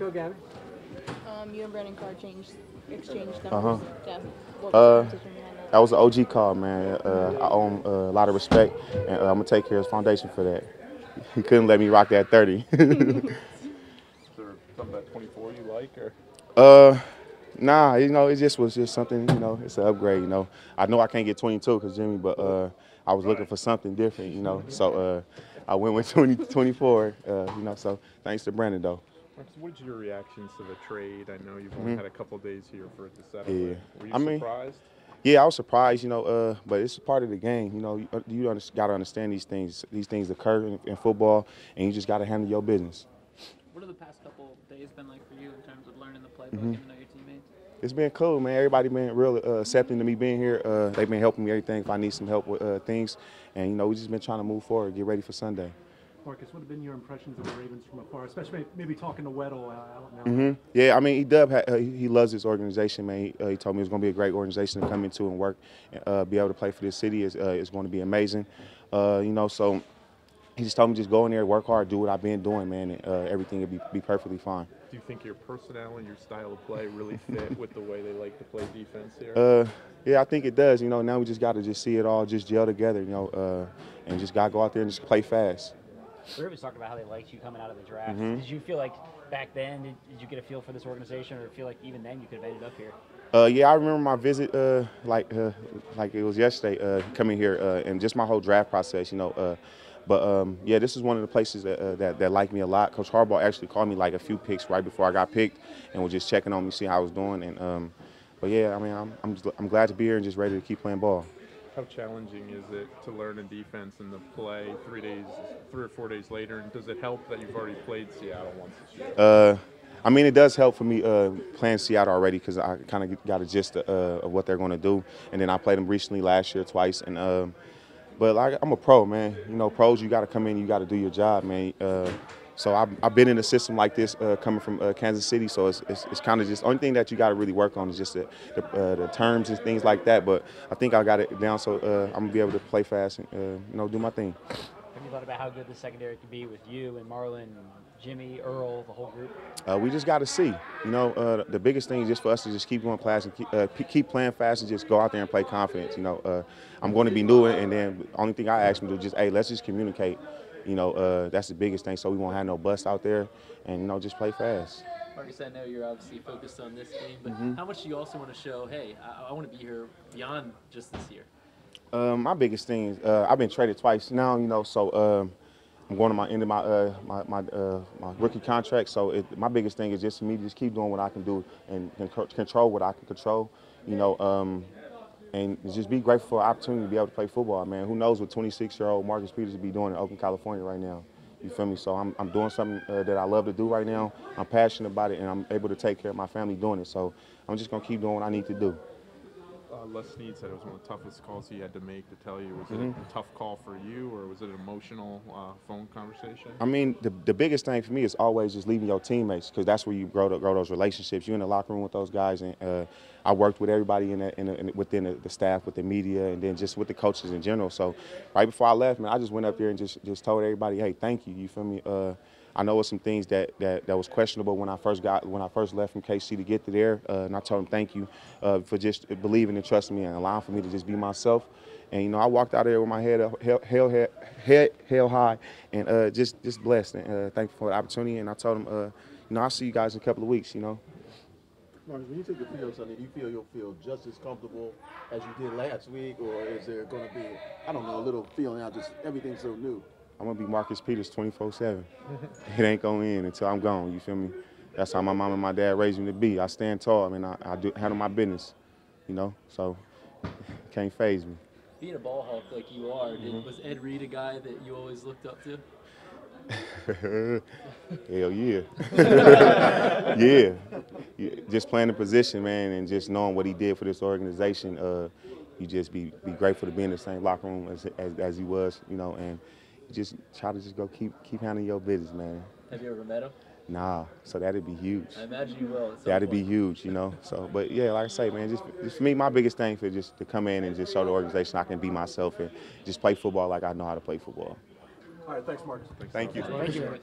Go, Gabby. Um, you and Brandon Carr changed, exchanged numbers. Uh-huh. Yeah. What was Uh, the decision behind that? That was an OG call, man. Uh, I owe him uh, a lot of respect, and uh, I'm gonna take care of his foundation for that. He couldn't let me rock that 30. Is there something about 24 you like, or uh, nah, you know, it just was just something, you know, it's an upgrade, you know. I know I can't get 22 because Jimmy, but uh, I was looking for something different, you know. So uh, I went with 20, 24, uh, you know. So thanks to Brandon, though. Marcus, what are your reactions to the trade? I know you've only had a couple days here for it to settle. Mm-hmm. Yeah. Were you I mean- Yeah, I was surprised, you know, uh, but it's part of the game. You know, you, uh, you under, got to understand these things. These things occur in, in football, and you just got to handle your business. What have the past couple days been like for you in terms of learning the playbook, Mm-hmm. getting to know your teammates? It's been cool, man. Everybody been real uh, accepting to me being here. Uh, they've been helping me everything if I need some help with uh, things, and you know, we just been trying to move forward, get ready for Sunday. Marcus, what have been your impressions of the Ravens from afar, especially maybe talking to Weddle uh, out now? hmm Yeah, I mean, he Dub, uh, he he loves this organization, man. He, uh, he told me it's going to be a great organization to come into and work, uh, be able to play for this city is uh, is going to be amazing. Uh, you know, so he just told me just go in there, work hard, do what I've been doing, man, and uh, everything will be, be perfectly fine. Do you think your personnel and your style of play really fit with the way they like to play defense here? Uh, yeah, I think it does. You know, now we just got to just see it all just gel together, you know, uh, and just got to go out there and just play fast. The Ravens talked about how they liked you coming out of the draft. Mm-hmm. Did you feel like back then, did, did you get a feel for this organization, or feel like even then you could have ended up here? Uh, yeah, I remember my visit, uh, like uh, like it was yesterday, uh, coming here, uh, and just my whole draft process, you know. Uh, but um, yeah, this is one of the places that, uh, that that like me a lot. Coach Harbaugh actually called me like a few picks right before I got picked, and was just checking on me, see how I was doing. And um, but yeah, I mean, I'm I'm, just, I'm glad to be here and just ready to keep playing ball. How challenging is it to learn a defense and to play three days, three or four days later? And does it help that you've already played Seattle once this year? Uh, I mean, it does help for me uh, playing Seattle already because I kind of got a gist of, uh, of what they're going to do. And then I played them recently last year twice. And um, but like, I'm a pro, man. You know, pros, you got to come in, you got to do your job, man. So I've, I've been in a system like this uh, coming from uh, Kansas City. So it's, it's, it's kind of just only thing that you got to really work on is just the the, uh, the terms and things like that. But I think I got it down, so uh, I'm gonna be able to play fast and uh, you know do my thing. Have you thought about how good the secondary could be with you and Marlon, Jimmy, Earl, the whole group? Uh, we just got to see. You know, uh, the biggest thing is just for us to just keep going fast and keep, uh, keep playing fast and just go out there and play confidence. You know, uh, I'm going to be new, and then the only thing I ask them to do is just, hey, let's just communicate. You know, uh, that's the biggest thing, so we won't have no bust out there, and you know, just play fast. Marcus, I know you're obviously focused on this game, but Mm-hmm. how much do you also want to show, hey, I, I want to be here beyond just this year? Um, my biggest thing is uh, I've been traded twice now, you know, so um, I'm going to my end of my uh, my my, uh, my rookie contract. So it, my biggest thing is just for me to just keep doing what I can do and, and co- control what I can control, you know, um, and just be grateful for the opportunity to be able to play football, man. Who knows what 26 year old Marcus Peters would be doing in Oakland, California right now. You feel me? So I'm, I'm doing something uh, that I love to do right now. I'm passionate about it, and I'm able to take care of my family doing it. So I'm just gonna keep doing what I need to do. Uh, Les Snead said it was one of the toughest calls he had to make to tell you. Was Mm-hmm. it a tough call for you, or was it an emotional uh, phone conversation? I mean, the, the biggest thing for me is always just leaving your teammates because that's where you grow, the, grow those relationships. You're in the locker room with those guys, and uh, I worked with everybody in, the, in, the, in within the, the staff, with the media, and then just with the coaches in general. So right before I left, man, I just went up there and just just told everybody, hey, thank you. You feel me? I know it's some things that, that, that was questionable when I first got when I first left from KC to get to there, uh, and I told them thank you uh, for just believing and trusting me and allowing for me to just be myself. And you know, I walked out of there with my head up, held, head, high, and uh, just just blessed and uh, thankful for the opportunity. And I told them, uh, you know, I'll see you guys in a couple of weeks. You know. Marcus, when you take the field Sunday, do you feel you'll feel just as comfortable as you did last week, or is there going to be, I don't know, a little feeling out, just everything's so new? I'm gonna be Marcus Peters 24/7. it ain't gonna end until I'm gone. You feel me? That's how my mom and my dad raised me to be. I stand tall. I mean, I, I do handle my business. You know, so can't faze me. Being a ball hawk like you are, Mm-hmm. did, was Ed Reed a guy that you always looked up to? Hell yeah. yeah. Yeah, Just playing the position, man, and just knowing what he did for this organization. Uh, you just be, be grateful to be in the same locker room as, as, as he was, you know, and just try to just go keep keep handling your business, man. Have you ever met him? Nah, so that'd be huge. I imagine you will. At some That'd be huge, you know. So, but yeah, like I say, man, just, just for me, my biggest thing for just to come in and just show the organization I can be myself and just play football like I know how to play football. All right, thanks, Marcus. Thank you. Thank you.